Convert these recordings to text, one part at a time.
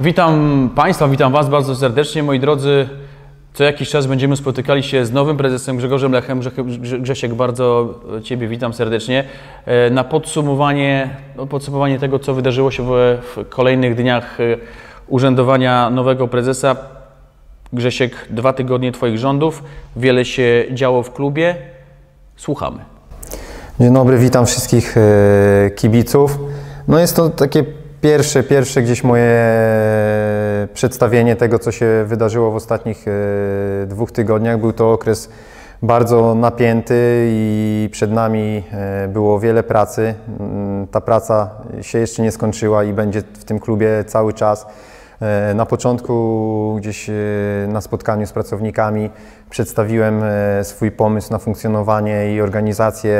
Witam Państwa, witam Was bardzo serdecznie, moi drodzy. Co jakiś czas będziemy spotykali się z nowym prezesem Grzegorzem Lechem. Grze- Grzesiek, bardzo Ciebie witam serdecznie. E, Na podsumowanie, no, podsumowanie tego, co wydarzyło się w, w kolejnych dniach e, urzędowania nowego prezesa. Grzesiek, dwa tygodnie Twoich rządów, wiele się działo w klubie. Słuchamy. Dzień dobry, witam wszystkich e, kibiców. No jest to takie pierwsze, pierwsze gdzieś moje przedstawienie tego, co się wydarzyło w ostatnich e, dwóch tygodniach. Był to okres bardzo napięty i przed nami e, było wiele pracy. Mm, Ta praca się jeszcze nie skończyła i będzie w tym klubie cały czas. E, Na początku gdzieś na spotkaniu z pracownikami przedstawiłem swój pomysł na funkcjonowanie i organizację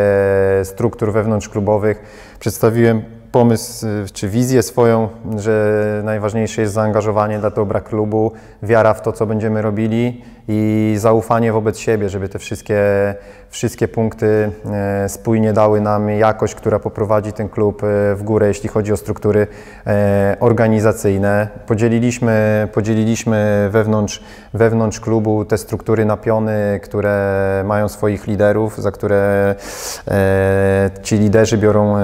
struktur wewnątrzklubowych. Przedstawiłem pomysł e, czy wizję swoją, że najważniejsze jest zaangażowanie dla dobra klubu, wiara w to, co będziemy robili i zaufanie wobec siebie, żeby te wszystkie, wszystkie punkty e, spójnie dały nam jakość, która poprowadzi ten klub e, w górę, jeśli chodzi o struktury e, organizacyjne. Podzieliliśmy, podzieliliśmy wewnątrz, wewnątrz klubu te struktury na piony, które mają swoich liderów, za które ci liderzy biorą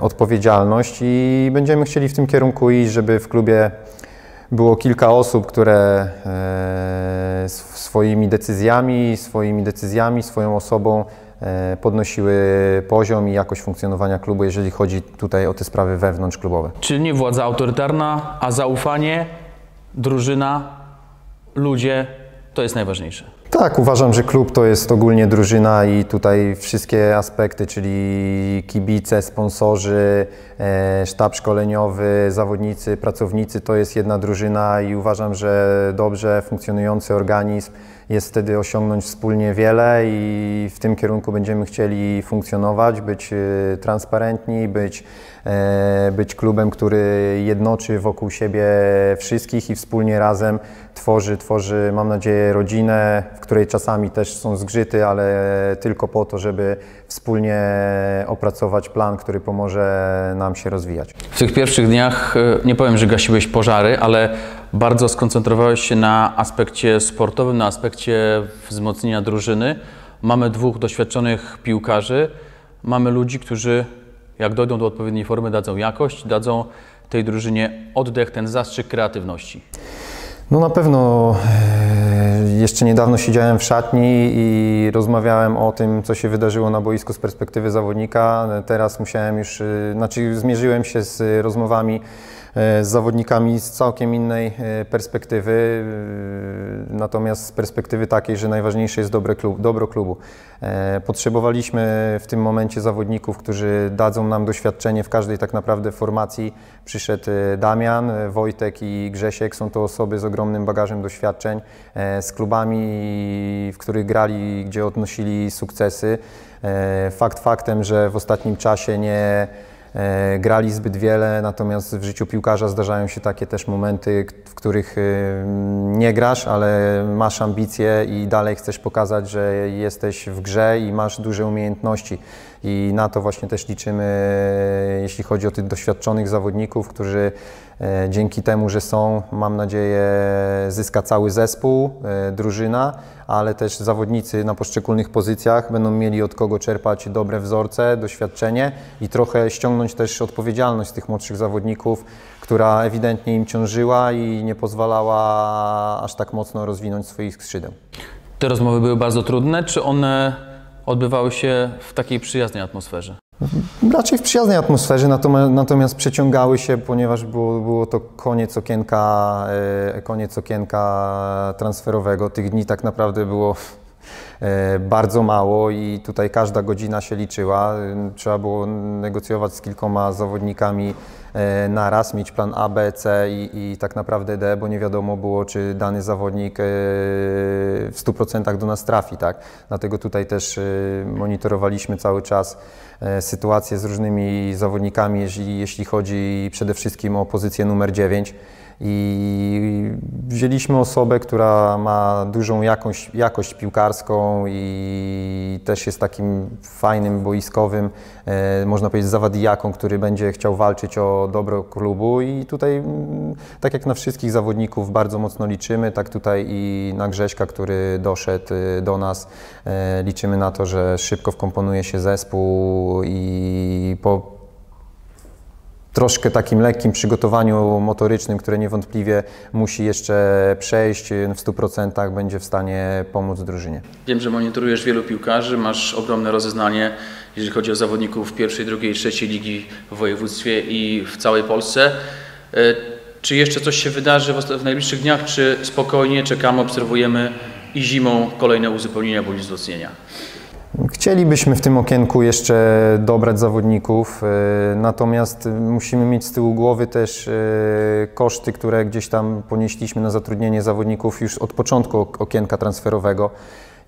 odpowiedzialność i będziemy chcieli w tym kierunku iść, żeby w klubie było kilka osób, które e, sw- swoimi decyzjami, swoimi decyzjami, swoją osobą e, podnosiły poziom i jakość funkcjonowania klubu, jeżeli chodzi tutaj o te sprawy wewnątrzklubowe. Czyli nie władza autorytarna, a zaufanie, drużyna, ludzie to jest najważniejsze. Tak, uważam, że klub to jest ogólnie drużyna i tutaj wszystkie aspekty, czyli kibice, sponsorzy, e, sztab szkoleniowy, zawodnicy, pracownicy, to jest jedna drużyna i uważam, że dobrze funkcjonujący organizm jest wtedy osiągnąć wspólnie wiele i w tym kierunku będziemy chcieli funkcjonować, być e, transparentni, być, e, być klubem, który jednoczy wokół siebie wszystkich i wspólnie razem tworzy, tworzy, mam nadzieję, rodzinę, w której czasami też są zgrzyty, ale tylko po to, żeby wspólnie opracować plan, który pomoże nam się rozwijać. W tych pierwszych dniach e, nie powiem, że gasiłeś pożary, ale bardzo skoncentrowałeś się na aspekcie sportowym, na aspekcie wzmocnienia drużyny. Mamy dwóch doświadczonych piłkarzy, mamy ludzi, którzy jak dojdą do odpowiedniej formy, dadzą jakość, dadzą tej drużynie oddech, ten zastrzyk kreatywności. No na pewno e, jeszcze niedawno siedziałem w szatni i rozmawiałem o tym, co się wydarzyło na boisku z perspektywy zawodnika. Teraz musiałem już, e, znaczy zmierzyłem się z rozmowami z zawodnikami z całkiem innej e, perspektywy, e, natomiast z perspektywy takiej, że najważniejsze jest dobre klub, dobro klubu. E, Potrzebowaliśmy w tym momencie zawodników, którzy dadzą nam doświadczenie w każdej tak naprawdę formacji. Przyszedł e, Damian, e, Wojtek i Grzesiek. Są to osoby z ogromnym bagażem doświadczeń, e, z klubami, w których grali, gdzie odnosili sukcesy. E, Fakt faktem, że w ostatnim czasie nie e, grali zbyt wiele, natomiast w życiu piłkarza zdarzają się takie też momenty, w których e, nie grasz, ale masz ambicje i dalej chcesz pokazać, że jesteś w grze i masz duże umiejętności. I na to właśnie też liczymy, e, jeśli chodzi o tych doświadczonych zawodników, którzy e, dzięki temu, że są, mam nadzieję, zyska cały zespół, e, drużyna, ale też zawodnicy na poszczególnych pozycjach będą mieli od kogo czerpać dobre wzorce, doświadczenie i trochę ściągnąć też odpowiedzialność tych młodszych zawodników, która ewidentnie im ciążyła i nie pozwalała aż tak mocno rozwinąć swoich skrzydeł. Te rozmowy były bardzo trudne, czy one odbywały się w takiej przyjaznej atmosferze? Raczej w przyjaznej atmosferze, natomiast, przeciągały się, ponieważ było, było to koniec okienka, e, koniec okienka transferowego. Tych dni tak naprawdę było bardzo mało i tutaj każda godzina się liczyła. E, Trzeba było negocjować z kilkoma zawodnikami e, naraz, mieć plan A, B, C i, i tak naprawdę D, bo nie wiadomo było, czy dany zawodnik e, w 100% do nas trafi. Tak? Dlatego tutaj też e, monitorowaliśmy cały czas e, sytuację z różnymi zawodnikami, jeśli, jeśli chodzi przede wszystkim o pozycję numer 9 I wzięliśmy osobę, która ma dużą jakość, piłkarską i też jest takim fajnym, boiskowym, e, można powiedzieć, zawadijaką, który będzie chciał walczyć o dobro klubu. I tutaj, mm, tak jak na wszystkich zawodników, bardzo mocno liczymy, tak tutaj i na Grześka, który doszedł e, do nas. E, liczymy na to, że szybko wkomponuje się zespół i po troszkę takim lekkim przygotowaniu motorycznym, które niewątpliwie musi jeszcze przejść, w 100% będzie w stanie pomóc drużynie. Wiem, że monitorujesz wielu piłkarzy, masz ogromne rozeznanie, jeżeli chodzi o zawodników pierwszej, drugiej, trzeciej ligi w województwie i w całej Polsce. E, czy jeszcze coś się wydarzy w najbliższych dniach, czy spokojnie czekamy, obserwujemy i zimą kolejne uzupełnienia bądź wzmocnienia? Chcielibyśmy w tym okienku jeszcze dobrać zawodników, e, natomiast musimy mieć z tyłu głowy też e, koszty, które gdzieś tam ponieśliśmy na zatrudnienie zawodników już od początku okienka transferowego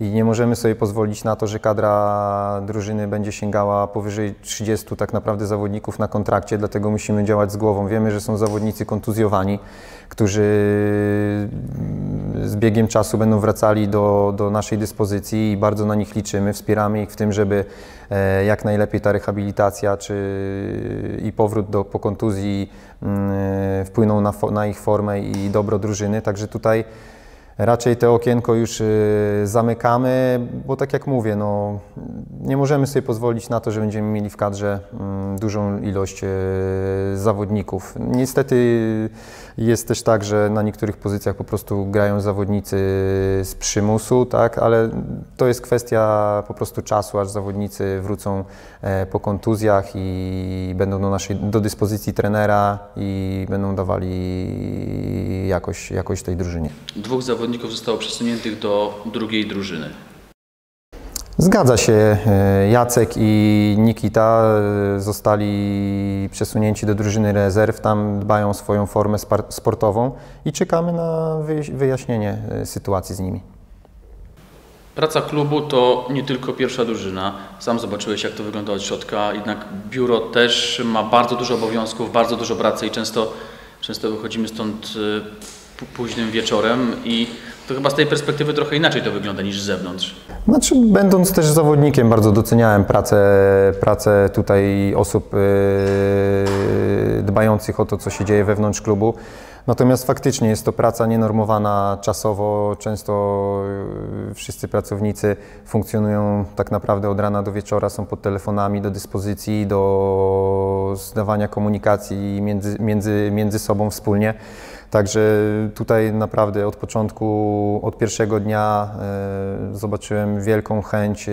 i nie możemy sobie pozwolić na to, że kadra drużyny będzie sięgała powyżej 30 tak naprawdę zawodników na kontrakcie, dlatego musimy działać z głową. Wiemy, że są zawodnicy kontuzjowani, którzy z biegiem czasu będą wracali do, do naszej dyspozycji i bardzo na nich liczymy. Wspieramy ich w tym, żeby e, jak najlepiej ta rehabilitacja czy i powrót do, po kontuzji mm, wpłynął na, na ich formę i dobro drużyny. Także tutaj raczej to okienko już y, zamykamy, bo tak jak mówię, no, nie możemy sobie pozwolić na to, że będziemy mieli w kadrze mm, dużą ilość y, zawodników. Niestety jest też tak, że na niektórych pozycjach po prostu grają zawodnicy z przymusu, tak, ale to jest kwestia po prostu czasu, aż zawodnicy wrócą e, po kontuzjach i będą do, naszej, do dyspozycji trenera i będą dawali jakość, jakość tej drużynie. Dwóch zawodników zostało przesuniętych do drugiej drużyny. Zgadza się. E, Jacek i Nikita e, zostali przesunięci do drużyny rezerw. Tam dbają o swoją formę sportową i czekamy na wyjaśnienie e, sytuacji z nimi. Praca klubu to nie tylko pierwsza drużyna. Sam zobaczyłeś, jak to wygląda od środka. Jednak biuro też ma bardzo dużo obowiązków, bardzo dużo pracy i często, często wychodzimy stąd późnym wieczorem i to chyba z tej perspektywy trochę inaczej to wygląda niż z zewnątrz. Znaczy, będąc też zawodnikiem, bardzo doceniałem pracę, pracę tutaj osób yy, dbających o to, co się dzieje wewnątrz klubu. Natomiast faktycznie jest to praca nienormowana czasowo. Często yy, wszyscy pracownicy funkcjonują tak naprawdę od rana do wieczora, są pod telefonami do dyspozycji, do zdawania komunikacji między, między, między sobą wspólnie. Także tutaj naprawdę od początku, od pierwszego dnia e, zobaczyłem wielką chęć e,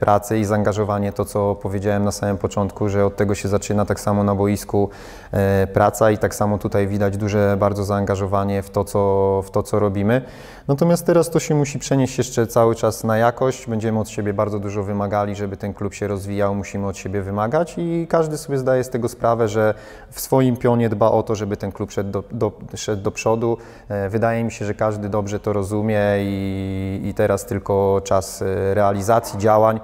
pracy i zaangażowanie, to co powiedziałem na samym początku, że od tego się zaczyna tak samo na boisku e, praca i tak samo tutaj widać duże bardzo zaangażowanie w to, co, w to, co robimy. Natomiast teraz to się musi przenieść jeszcze cały czas na jakość. Będziemy od siebie bardzo dużo wymagali, żeby ten klub się rozwijał, musimy od siebie wymagać i każdy sobie zdaje z tego sprawę, że w swoim pionie dba o to, żeby ten klub szedł do, do, do przodu. E, wydaje mi się, że każdy dobrze to rozumie i, i teraz tylko czas e, realizacji działań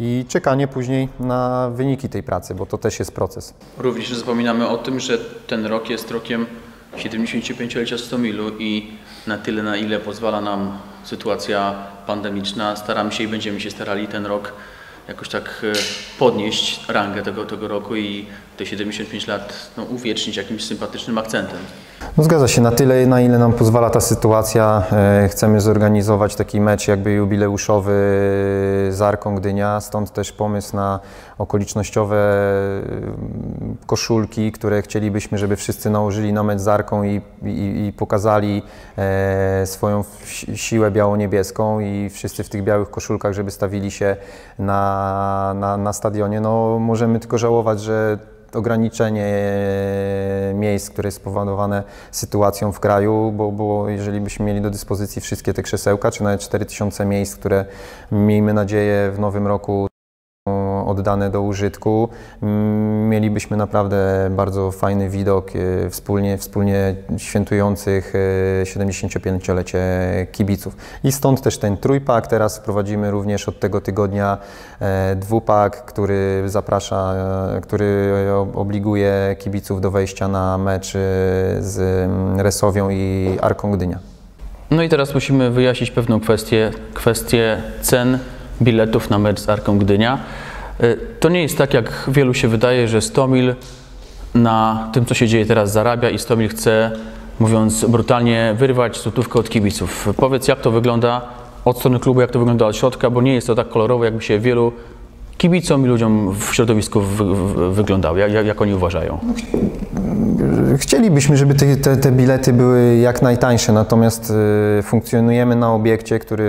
i czekanie później na wyniki tej pracy, bo to też jest proces. Również nie zapominamy o tym, że ten rok jest rokiem 75-lecia Stomilu i na tyle, na ile pozwala nam sytuacja pandemiczna, staramy się i będziemy się starali ten rok jakoś tak e, podnieść rangę tego, tego roku i te 75 lat no, uwiecznić jakimś sympatycznym akcentem. No zgadza się, na tyle na ile nam pozwala ta sytuacja. E, chcemy zorganizować taki mecz jakby jubileuszowy z Arką Gdynia, stąd też pomysł na okolicznościowe mm, koszulki, które chcielibyśmy, żeby wszyscy nałożyli na mecz z Arką i, i, i pokazali e, swoją siłę biało-niebieską i wszyscy w tych białych koszulkach, żeby stawili się na, na, na stadionie. No możemy tylko żałować, że ograniczenie miejsc, które jest spowodowane sytuacją w kraju, bo, bo jeżeli byśmy mieli do dyspozycji wszystkie te krzesełka, czy nawet 4000 miejsc, które miejmy nadzieję w nowym roku oddane do użytku. Mm, Mielibyśmy naprawdę bardzo fajny widok e, wspólnie, wspólnie świętujących e, 75-lecie kibiców. I stąd też ten trójpak. Teraz wprowadzimy również od tego tygodnia e, dwupak, który zaprasza, e, który obliguje kibiców do wejścia na mecz e, z mm, Resowią i Arką Gdynia. No i teraz musimy wyjaśnić pewną kwestię, kwestię cen biletów na mecz z Arką Gdynia. Y, To nie jest tak, jak wielu się wydaje, że Stomil na tym, co się dzieje teraz zarabia i Stomil chce, mówiąc brutalnie, wyrwać złotówkę od kibiców. Powiedz, jak to wygląda od strony klubu, jak to wygląda od środka, bo nie jest to tak kolorowo, jakby się wielu kibicom i ludziom w środowisku wy, wy, wyglądało. Jak, jak, jak oni uważają? Chcielibyśmy, żeby te, te, te bilety były jak najtańsze, natomiast y, funkcjonujemy na obiekcie, który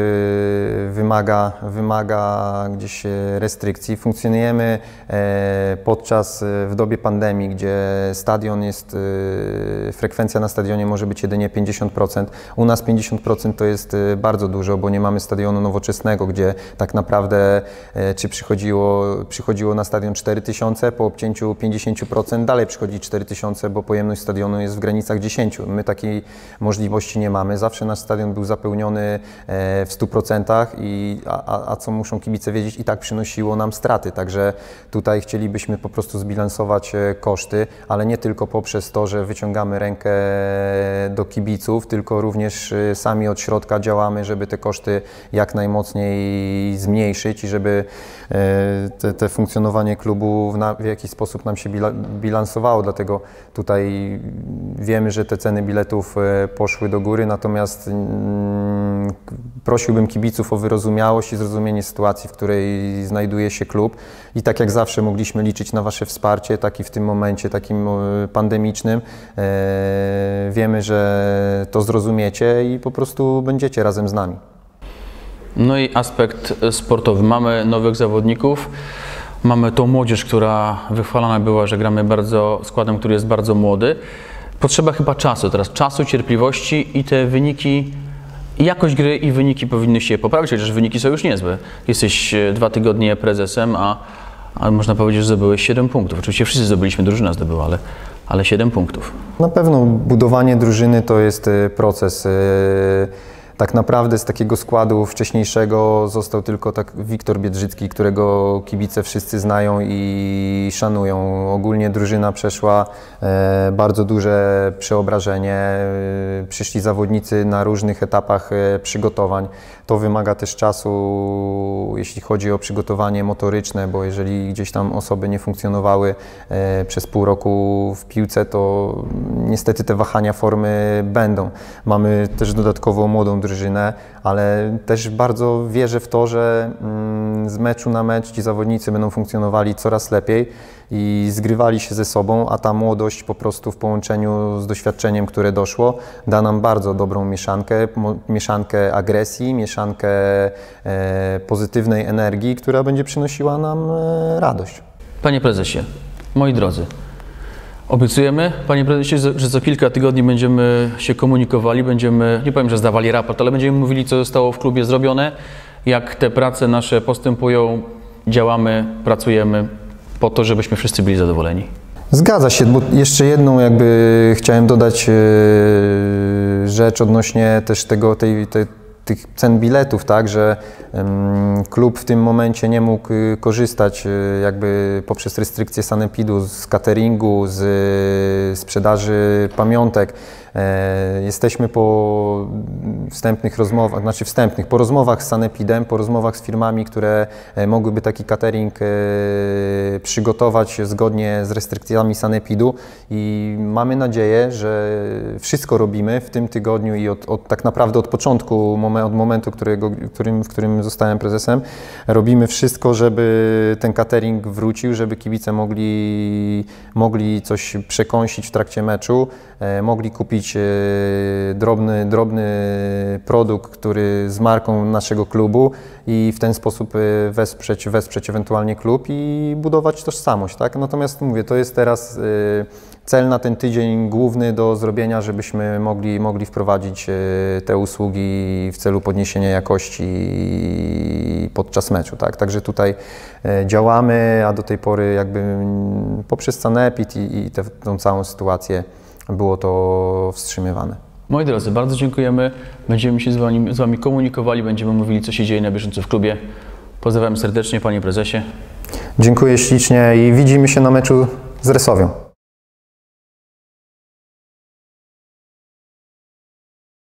wymaga, wymaga gdzieś e, restrykcji. Funkcjonujemy e, podczas, e, w dobie pandemii, gdzie stadion jest, frekwencja na stadionie może być jedynie 50%. U nas 50% to jest bardzo dużo, bo nie mamy stadionu nowoczesnego, gdzie tak naprawdę e, czy przychodziło, przychodziło na stadion 4000, po obcięciu 50% dalej przychodzi 4000, bo pojemność stadionu jest w granicach 10. My takiej możliwości nie mamy. Zawsze nasz stadion był zapełniony e, w 100%, i, a, a, co muszą kibice wiedzieć, i tak przynosiło nam straty. Także tutaj chcielibyśmy po prostu zbilansować e, koszty, ale nie tylko poprzez to, że wyciągamy rękę do kibiców, tylko również e, sami od środka działamy, żeby te koszty jak najmocniej zmniejszyć i żeby e, te, te funkcjonowanie klubu w, na, w jakiś sposób nam się bila, bilansowało. Dlatego tutaj wiemy, że te ceny biletów e, poszły do góry, natomiast mm, prosiłbym kibiców o wyrozumiałość i zrozumienie sytuacji, w której znajduje się klub. I tak jak zawsze mogliśmy liczyć na Wasze wsparcie, tak i w tym momencie takim e, pandemicznym. E, wiemy, że to zrozumiecie i po prostu będziecie razem z nami. No i aspekt sportowy. Mamy nowych zawodników, mamy tą młodzież, która wychwalana była, że gramy bardzo składem, który jest bardzo młody. Potrzeba chyba czasu teraz, czasu, cierpliwości i te wyniki, jakość gry i wyniki powinny się poprawić, chociaż wyniki są już niezłe. Jesteś e, dwa tygodnie prezesem, a, a można powiedzieć, że zdobyłeś 7 punktów. Oczywiście wszyscy zdobyliśmy, drużyna zdobyła, ale, ale 7 punktów. Na pewno budowanie drużyny to jest e, proces. Tak naprawdę z takiego składu wcześniejszego został tylko tak Wiktor Biedrzycki, którego kibice wszyscy znają i szanują. Ogólnie drużyna przeszła e, bardzo duże przeobrażenie. E, Przyszli zawodnicy na różnych etapach e, przygotowań. To wymaga też czasu, jeśli chodzi o przygotowanie motoryczne, bo jeżeli gdzieś tam osoby nie funkcjonowały przez pół roku w piłce, to niestety te wahania formy będą. Mamy też dodatkowo młodą drużynę, ale też bardzo wierzę w to, że mm, z meczu na mecz ci zawodnicy będą funkcjonowali coraz lepiej i zgrywali się ze sobą, a ta młodość po prostu w połączeniu z doświadczeniem, które doszło, da nam bardzo dobrą mieszankę, mieszankę agresji, mieszankę e, pozytywnej energii, która będzie przynosiła nam e, radość. Panie prezesie, moi drodzy, obiecujemy, panie prezesie, że- za kilka tygodni będziemy się komunikowali, będziemy, nie powiem, że zdawali raport, ale będziemy mówili, co zostało w klubie zrobione, jak te prace nasze postępują, działamy, pracujemy po to, żebyśmy wszyscy byli zadowoleni. Zgadza się, bo jeszcze jedną jakby chciałem dodać e, rzecz odnośnie też tego, tej, tej, tych cen biletów, tak, że klub w tym momencie nie mógł y, korzystać y, jakby poprzez restrykcje sanepidu z cateringu, z y, sprzedaży pamiątek. E, Jesteśmy po wstępnych rozmowach, znaczy wstępnych, po rozmowach z Sanepidem, po rozmowach z firmami, które e, mogłyby taki catering e, przygotować zgodnie z restrykcjami Sanepidu. I mamy nadzieję, że wszystko robimy w tym tygodniu i od, od tak naprawdę od początku, od momentu, którego, którym, w którym zostałem prezesem, robimy wszystko, żeby ten catering wrócił, żeby kibice mogli, mogli coś przekąsić w trakcie meczu, mogli kupić e, drobny, drobny produkt, który z marką naszego klubu i w ten sposób e, wesprzeć, wesprzeć ewentualnie klub i budować tożsamość. Tak? Natomiast mówię, to jest teraz e, cel na ten tydzień główny do zrobienia, żebyśmy mogli, mogli wprowadzić te usługi w celu podniesienia jakości podczas meczu. Tak? Także tutaj działamy, a do tej pory jakby mm, poprzez Sanepid i, i tę całą sytuację było to wstrzymywane. Moi drodzy, bardzo dziękujemy. Będziemy się z wami, z wami komunikowali, będziemy mówili, co się dzieje na bieżąco w klubie. Pozdrawiam serdecznie, panie prezesie. Dziękuję ślicznie i widzimy się na meczu z Resowią.